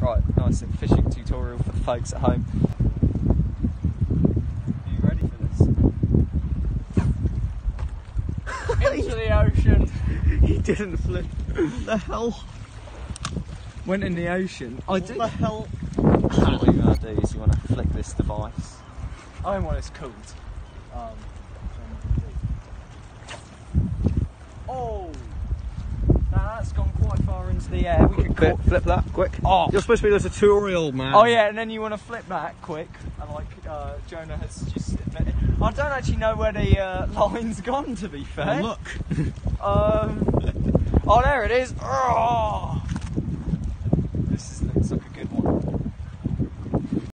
Right, nice little fishing tutorial for the folks at home. Are you ready for this? Into the ocean. He didn't flip. What the hell? Went in the ocean. I What did. the hell? What you want to do is you want to flick this device. I don't know what it's called. Um, oh, now that's gone quite far into the air. We could Flip, flip that, quick. Oh. You're supposed to be the tutorial man. Oh yeah, and then you want to flip that quick, and like uh, Jonah has just. admitted- I don't actually know where the uh, line's gone. To be fair. Oh, look. Um, oh, there it is. Oh.